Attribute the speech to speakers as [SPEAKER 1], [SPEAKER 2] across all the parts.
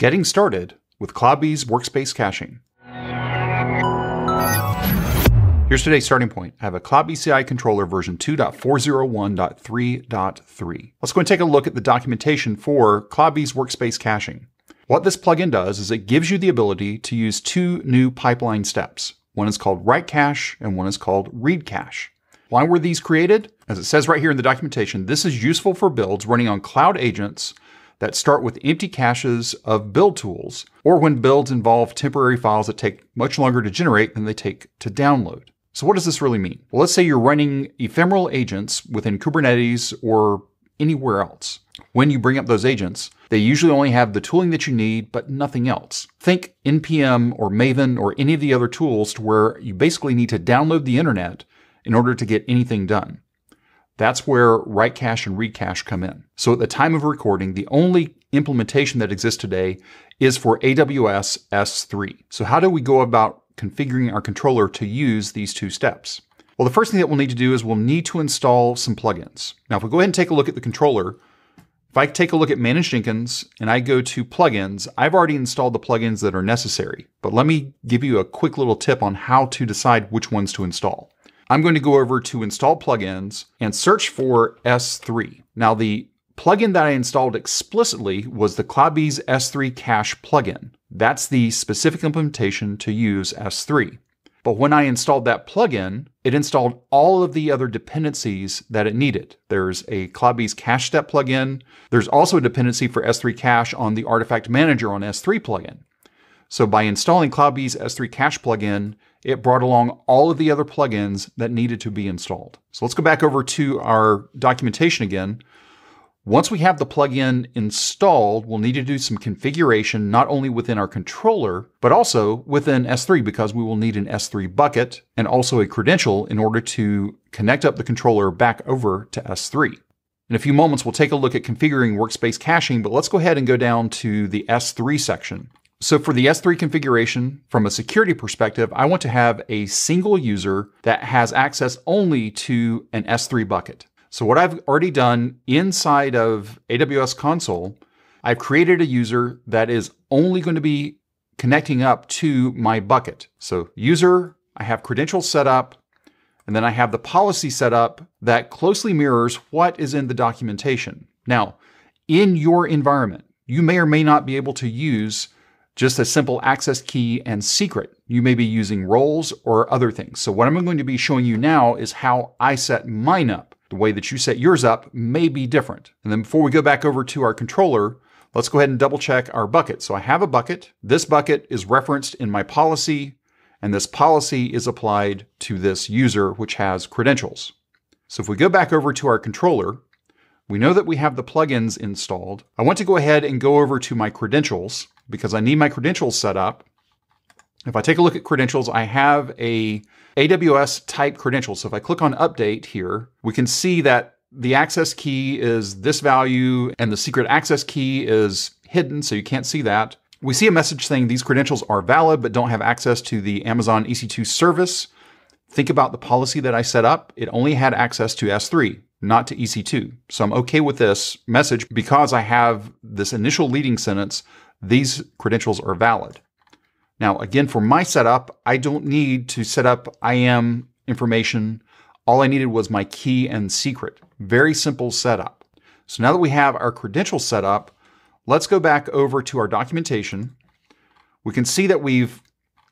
[SPEAKER 1] Getting started with CloudBees Workspace Caching. Here's today's starting point. I have a CloudBees CI controller version 2.401.3.3. Let's go and take a look at the documentation for CloudBees Workspace Caching. What this plugin does is it gives you the ability to use two new pipeline steps. One is called write cache and one is called read cache. Why were these created? As it says right here in the documentation, this is useful for builds running on cloud agents that start with empty caches of build tools, or when builds involve temporary files that take much longer to generate than they take to download. So what does this really mean? Well, let's say you're running ephemeral agents within Kubernetes or anywhere else. When you bring up those agents, they usually only have the tooling that you need, but nothing else. Think NPM or Maven or any of the other tools to where you basically need to download the internet in order to get anything done. That's where write cache and read cache come in. So at the time of recording, the only implementation that exists today is for AWS S3. So how do we go about configuring our controller to use these two steps? Well, the first thing that we'll need to do is we'll need to install some plugins. Now, if we go ahead and take a look at the controller, if I take a look at Manage Jenkins and I go to plugins, I've already installed the plugins that are necessary. But let me give you a quick little tip on how to decide which ones to install. I'm going to go over to install plugins and search for S3. Now, the plugin that I installed explicitly was the CloudBees S3 Cache plugin. That's the specific implementation to use S3. But when I installed that plugin, it installed all of the other dependencies that it needed. There's a CloudBees Cache Step plugin. There's also a dependency for S3 Cache on the Artifact Manager on S3 plugin. So by installing CloudBees S3 Cache plugin, it brought along all of the other plugins that needed to be installed. So let's go back over to our documentation again. Once we have the plugin installed, we'll need to do some configuration, not only within our controller, but also within S3 because we will need an S3 bucket and also a credential in order to connect up the controller back over to S3. In a few moments, we'll take a look at configuring workspace caching, but let's go ahead and go down to the S3 section. So for the S3 configuration, from a security perspective, I want to have a single user that has access only to an S3 bucket. So what I've already done inside of AWS console, I've created a user that is only going to be connecting up to my bucket. So user, I have credentials set up, and then I have the policy set up that closely mirrors what is in the documentation. Now, in your environment, you may or may not be able to use just a simple access key and secret. You may be using roles or other things. So what I'm going to be showing you now is how I set mine up. The way that you set yours up may be different. And then before we go back over to our controller, let's go ahead and double check our bucket. So I have a bucket. This bucket is referenced in my policy, and this policy is applied to this user, which has credentials. So if we go back over to our controller, we know that we have the plugins installed. I want to go ahead and go over to my credentials because I need my credentials set up. If I take a look at credentials, I have a AWS type credential. So if I click on update here, we can see that the access key is this value and the secret access key is hidden, so you can't see that. We see a message saying these credentials are valid but don't have access to the Amazon EC2 service. Think about the policy that I set up. It only had access to S3, not to EC2. So I'm okay with this message because I have this initial leading sentence, these credentials are valid. Now, again, for my setup, I don't need to set up IAM information. All I needed was my key and secret. Very simple setup. So now that we have our credentials set up, let's go back over to our documentation. We can see that we've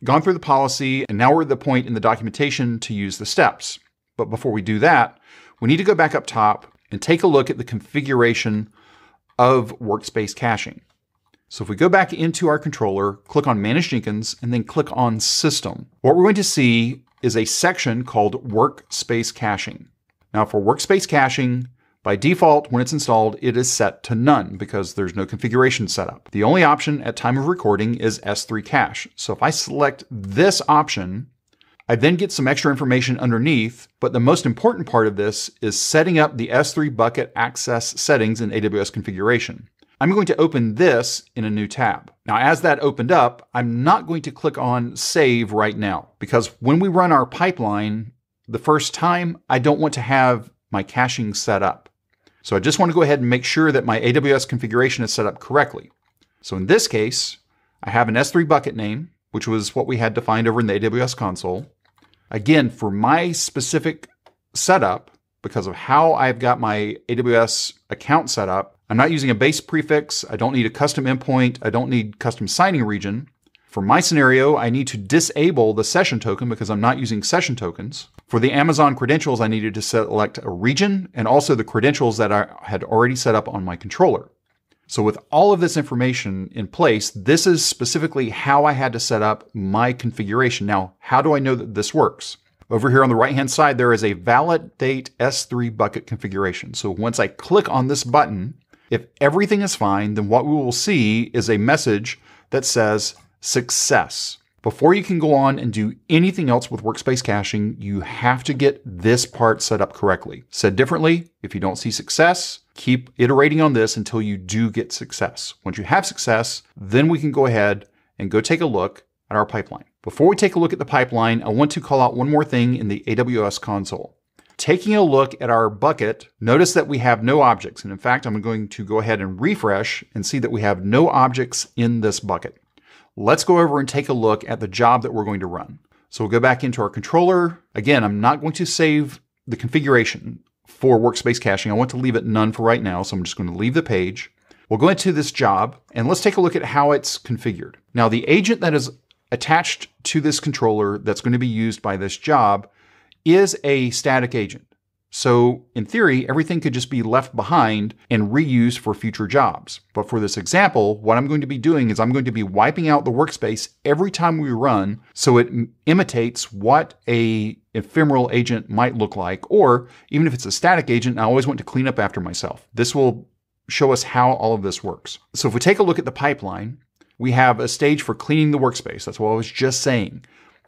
[SPEAKER 1] gone through the policy and now we're at the point in the documentation to use the steps. But before we do that, we need to go back up top and take a look at the configuration of workspace caching. So if we go back into our controller, click on Manage Jenkins, and then click on System, what we're going to see is a section called Workspace Caching. Now for Workspace Caching, by default, when it's installed, it is set to none because there's no configuration set up. The only option at time of recording is S3 cache. So if I select this option, I then get some extra information underneath, but the most important part of this is setting up the S3 bucket access settings in AWS configuration. I'm going to open this in a new tab. Now, as that opened up, I'm not going to click on save right now because when we run our pipeline the first time, I don't want to have my caching set up. So I just want to go ahead and make sure that my AWS configuration is set up correctly. So in this case, I have an S3 bucket name, which was what we had defined over in the AWS console. Again, for my specific setup, because of how I've got my AWS account set up, I'm not using a base prefix. I don't need a custom endpoint. I don't need custom signing region. For my scenario, I need to disable the session token because I'm not using session tokens. For the Amazon credentials, I needed to select a region and also the credentials that I had already set up on my controller. So with all of this information in place, this is specifically how I had to set up my configuration. Now, how do I know that this works? Over here on the right-hand side, there is a validate S3 bucket configuration. So once I click on this button, if everything is fine, then what we will see is a message that says success. Before you can go on and do anything else with workspace caching, you have to get this part set up correctly. Said differently, if you don't see success, keep iterating on this until you do get success. Once you have success, then we can go ahead and go take a look at our pipeline. Before we take a look at the pipeline, I want to call out one more thing in the AWS console. Taking a look at our bucket, notice that we have no objects. And in fact, I'm going to go ahead and refresh and see that we have no objects in this bucket. Let's go over and take a look at the job that we're going to run. So we'll go back into our controller. Again, I'm not going to save the configuration for workspace caching. I want to leave it none for right now. So I'm just going to leave the page. We'll go into this job and let's take a look at how it's configured. Now the agent that is attached to this controller that's going to be used by this job is a static agent. So, in theory, everything could just be left behind and reused for future jobs. But for this example, what I'm going to be doing is I'm going to be wiping out the workspace every time we run so it imitates what a ephemeral agent might look like. Or even if it's a static agent, I always want to clean up after myself. This will show us how all of this works. So if we take a look at the pipeline, we have a stage for cleaning the workspace. That's what I was just saying.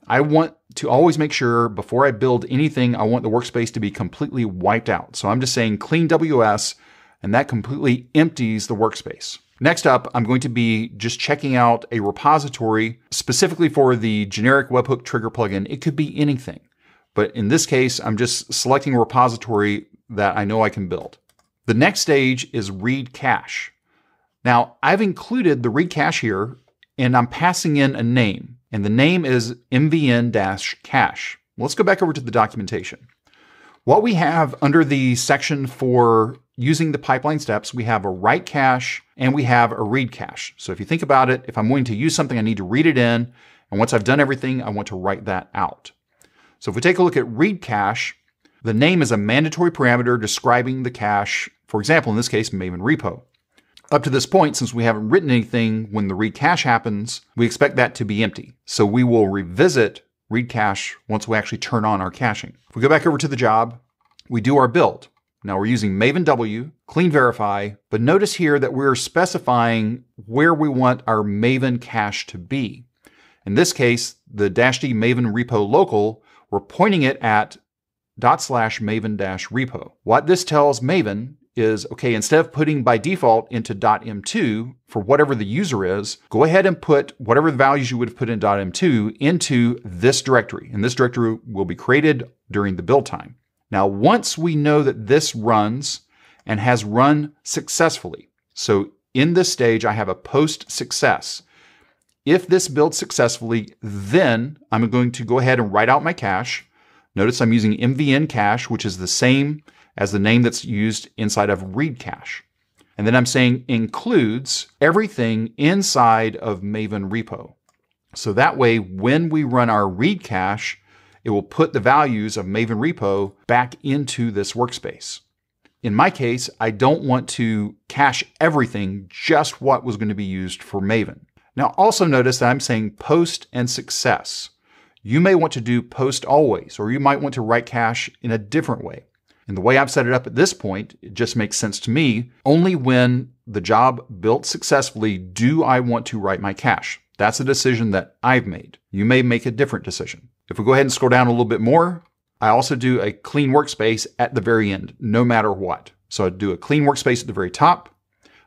[SPEAKER 1] I want to always make sure before I build anything, I want the workspace to be completely wiped out. So I'm just saying clean WS, and that completely empties the workspace. Next up, I'm going to be just checking out a repository specifically for the generic webhook trigger plugin. It could be anything. But in this case, I'm just selecting a repository that I know I can build. The next stage is read cache. Now, I've included the read cache here, and I'm passing in a name and the name is mvn-cache. Let's go back over to the documentation. What we have under the section for using the pipeline steps, we have a write cache and we have a read cache. So if you think about it, if I'm going to use something, I need to read it in. And once I've done everything, I want to write that out. So if we take a look at read cache, the name is a mandatory parameter describing the cache, for example, in this case, Maven repo. Up to this point, since we haven't written anything when the read cache happens, we expect that to be empty. So we will revisit read cache once we actually turn on our caching. If we go back over to the job, we do our build. Now we're using Maven W, clean verify, but notice here that we're specifying where we want our Maven cache to be. In this case, the dash D Maven repo local, we're pointing it at dot slash Maven dash repo. What this tells Maven is okay, instead of putting by default into .m2 for whatever the user is, go ahead and put whatever the values you would have put in .m2 into this directory. And this directory will be created during the build time. Now, once we know that this runs and has run successfully, so in this stage, I have a post success. If this builds successfully, then I'm going to go ahead and write out my cache. Notice I'm using MVN cache, which is the same as the name that's used inside of read cache. And then I'm saying includes everything inside of Maven repo. So that way, when we run our read cache, it will put the values of Maven repo back into this workspace. In my case, I don't want to cache everything, just what was going to be used for Maven. Now also notice that I'm saying post and success. You may want to do post always, or you might want to write cache in a different way. And the way I've set it up at this point, it just makes sense to me. Only when the job built successfully do I want to write my cache. That's a decision that I've made. You may make a different decision. If we go ahead and scroll down a little bit more, I also do a clean workspace at the very end, no matter what. So I do a clean workspace at the very top.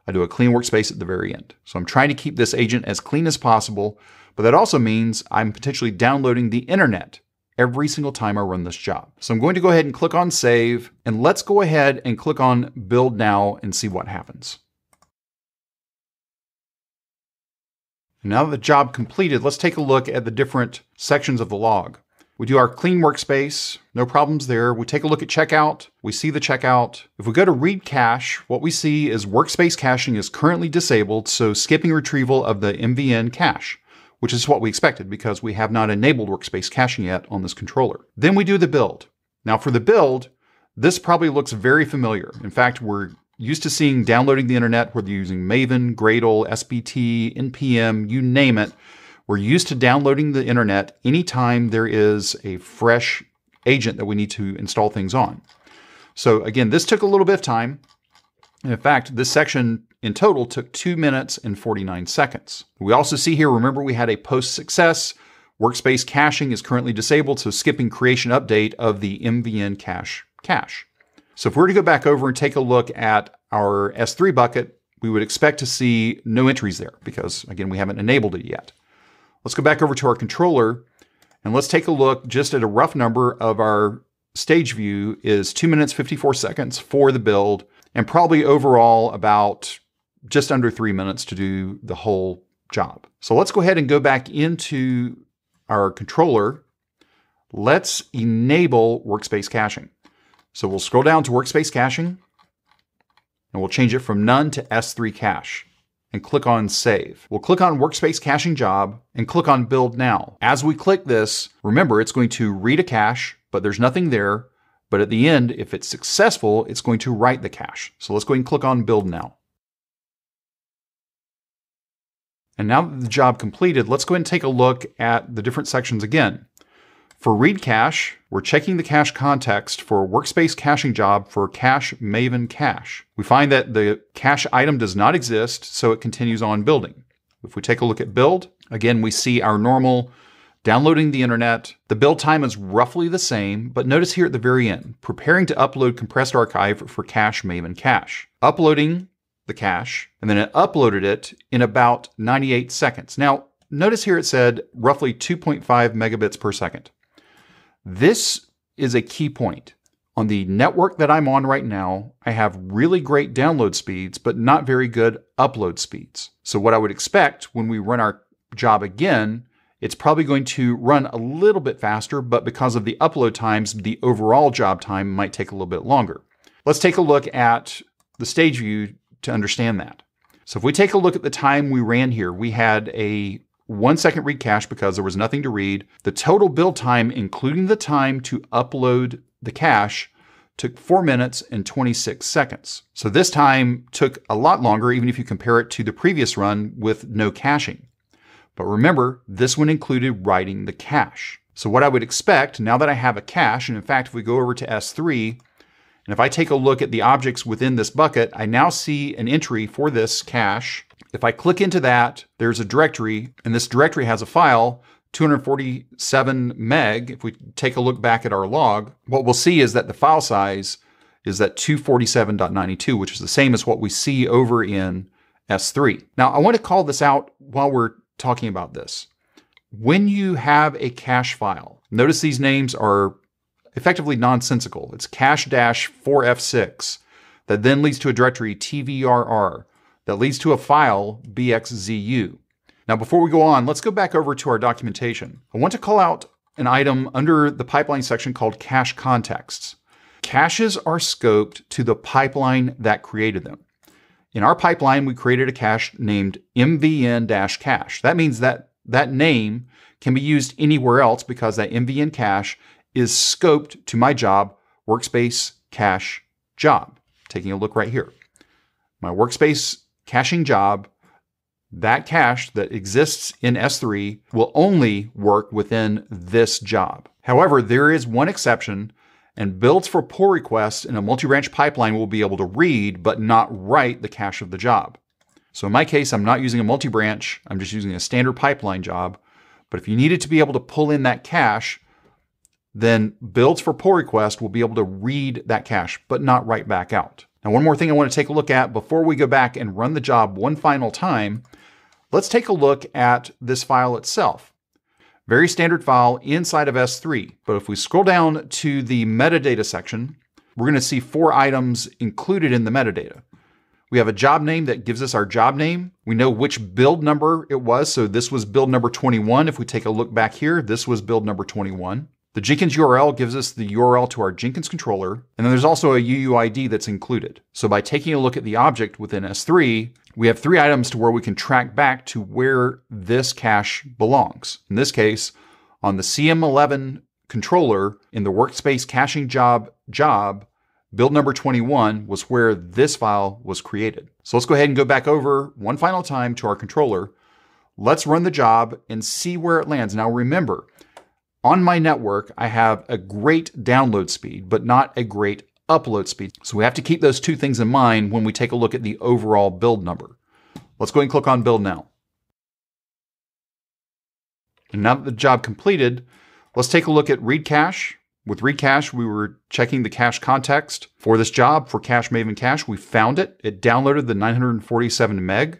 [SPEAKER 1] I do a clean workspace at the very end. So I'm trying to keep this agent as clean as possible, but that also means I'm potentially downloading the internet every single time I run this job. So I'm going to go ahead and click on save and let's go ahead and click on build now and see what happens. Now that the job completed, let's take a look at the different sections of the log. We do our clean workspace, no problems there. We take a look at checkout, we see the checkout. If we go to read cache, what we see is workspace caching is currently disabled, so skipping retrieval of the MVN cache, which is what we expected because we have not enabled workspace caching yet on this controller. Then we do the build. Now for the build, this probably looks very familiar. In fact, we're used to seeing downloading the internet, whether you're using Maven, Gradle, SBT, NPM, you name it. We're used to downloading the internet anytime there is a fresh agent that we need to install things on. So again, this took a little bit of time. In fact, this section in total took two minutes and 49 seconds. We also see here, remember we had a post success. Workspace caching is currently disabled, so skipping creation update of the MVN cache cache. So if we were to go back over and take a look at our S3 bucket, we would expect to see no entries there because, again, we haven't enabled it yet. Let's go back over to our controller and let's take a look just at a rough number of our stage view is 2 minutes 54 seconds for the build and probably overall about just under 3 minutes to do the whole job. So let's go ahead and go back into our controller. Let's enable workspace caching. So we'll scroll down to workspace caching and we'll change it from none to S3 cache and click on save. We'll click on workspace caching job and click on build now. As we click this, remember it's going to read a cache, but there's nothing there. But at the end, if it's successful, it's going to write the cache. So let's go ahead and click on build now. And now that the job completed, let's go ahead and take a look at the different sections again. For read cache, we're checking the cache context for workspace caching job for cache maven cache. We find that the cache item does not exist, so it continues on building. If we take a look at build, again, we see our normal downloading the internet. The build time is roughly the same, but notice here at the very end, preparing to upload compressed archive for cache maven cache. Uploading the cache, and then it uploaded it in about 98 seconds. Now, notice here it said roughly 2.5 megabits per second. This is a key point. On the network that I'm on right now, I have really great download speeds, but not very good upload speeds. So, what I would expect when we run our job again, it's probably going to run a little bit faster, but because of the upload times, the overall job time might take a little bit longer. Let's take a look at the stage view to understand that. So, if we take a look at the time we ran here, we had a one second read cache because there was nothing to read. The total build time, including the time to upload the cache, took 4 minutes and 26 seconds. So this time took a lot longer, even if you compare it to the previous run with no caching. But remember, this one included writing the cache. So what I would expect now that I have a cache, and in fact, if we go over to S3, and if I take a look at the objects within this bucket, I now see an entry for this cache if I click into that, there's a directory, and this directory has a file, 247 meg. If we take a look back at our log, what we'll see is that the file size is that 247.92, which is the same as what we see over in S3. Now, I want to call this out while we're talking about this. When you have a cache file, notice these names are effectively nonsensical. It's cache dash 4f6 that then leads to a directory tvrr that leads to a file bxzu. Now, before we go on, let's go back over to our documentation. I want to call out an item under the pipeline section called cache contexts. Caches are scoped to the pipeline that created them. In our pipeline, we created a cache named mvn-cache. That means that that name can be used anywhere else because that mvn cache is scoped to my job, workspace cache job. Taking a look right here. My workspace caching job, that cache that exists in S3 will only work within this job. However, there is one exception, and builds for pull requests in a multi-branch pipeline will be able to read but not write the cache of the job. So in my case, I'm not using a multi-branch, I'm just using a standard pipeline job. But if you needed to be able to pull in that cache, then builds for pull request will be able to read that cache, but not write back out. Now, one more thing I want to take a look at before we go back and run the job one final time, let's take a look at this file itself. Very standard file inside of S3, but if we scroll down to the metadata section, we're going to see four items included in the metadata. We have a job name that gives us our job name. We know which build number it was. So this was build number 21. If we take a look back here, this was build number 21. The Jenkins URL gives us the URL to our Jenkins controller, and then there's also a UUID that's included. So by taking a look at the object within S3, we have three items to where we can track back to where this cache belongs. In this case, on the CM11 controller in the workspace caching job job, Build number 21 was where this file was created. So let's go ahead and go back over one final time to our controller. Let's run the job and see where it lands. Now remember, on my network, I have a great download speed, but not a great upload speed. So we have to keep those two things in mind when we take a look at the overall build number. Let's go and click on build now. And now that the job completed, let's take a look at read cache with read cache, we were checking the cache context for this job for Cache Maven Cache. We found it. It downloaded the 947 meg.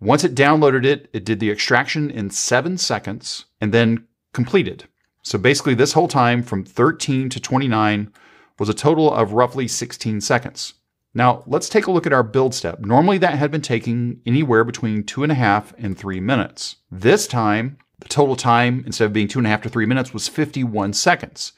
[SPEAKER 1] Once it downloaded it, it did the extraction in seven seconds and then completed. So basically, this whole time from 13 to 29 was a total of roughly 16 seconds. Now, let's take a look at our build step. Normally, that had been taking anywhere between two and a half and three minutes. This time, the total time, instead of being two and a half to three minutes, was 51 seconds.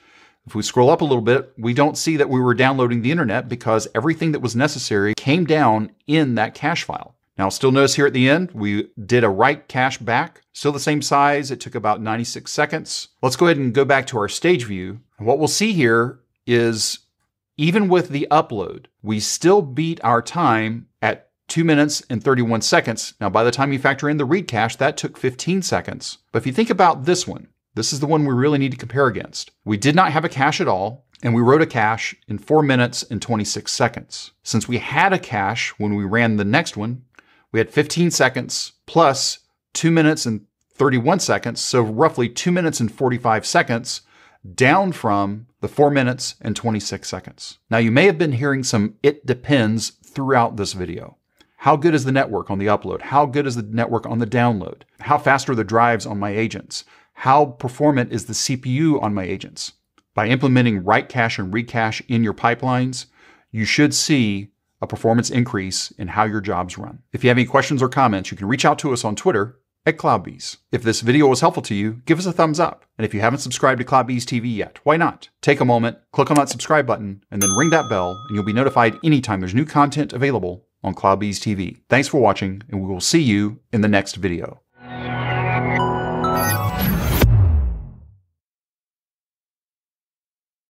[SPEAKER 1] If we scroll up a little bit, we don't see that we were downloading the internet because everything that was necessary came down in that cache file. Now, still notice here at the end, we did a write cache back, still the same size. It took about 96 seconds. Let's go ahead and go back to our stage view. And what we'll see here is even with the upload, we still beat our time at 2 minutes and 31 seconds. Now, by the time you factor in the read cache, that took 15 seconds. But if you think about this one, this is the one we really need to compare against. We did not have a cache at all, and we wrote a cache in 4 minutes and 26 seconds. Since we had a cache when we ran the next one, we had 15 seconds plus 2 minutes and 31 seconds, so roughly 2 minutes and 45 seconds down from the 4 minutes and 26 seconds. Now you may have been hearing some it depends throughout this video. How good is the network on the upload? How good is the network on the download? How fast are the drives on my agents? how performant is the CPU on my agents. By implementing write cache and read cache in your pipelines, you should see a performance increase in how your jobs run. If you have any questions or comments, you can reach out to us on Twitter at CloudBees. If this video was helpful to you, give us a thumbs up. And if you haven't subscribed to CloudBees TV yet, why not? Take a moment, click on that subscribe button, and then ring that bell, and you'll be notified anytime there's new content available on CloudBees TV. Thanks for watching, and we will see you in the next video.